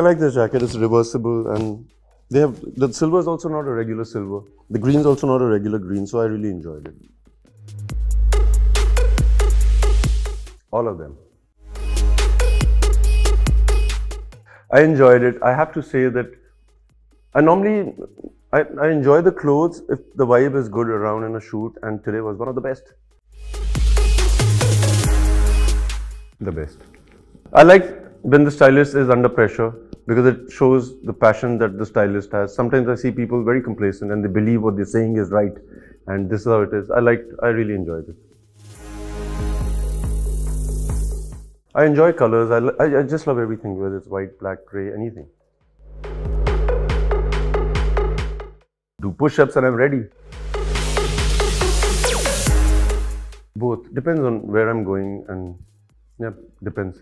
I like this jacket. It's reversible and they have the silver is also not a regular silver. The green is also not a regular green, so I really enjoyed it. All of them. I enjoyed it. I have to say that I normally I, I enjoy the clothes if the vibe is good around in a shoot, and today was one of the best. The best. I like when the stylist is under pressure because it shows the passion that the stylist has. Sometimes I see people very complacent and they believe what they're saying is right, and this is how it is. I liked. I really enjoyed it. I enjoy colors. I, I, I just love everything, whether it's white, black, gray, anything. Do push-ups and I'm ready. Both. Depends on where I'm going and yeah, depends.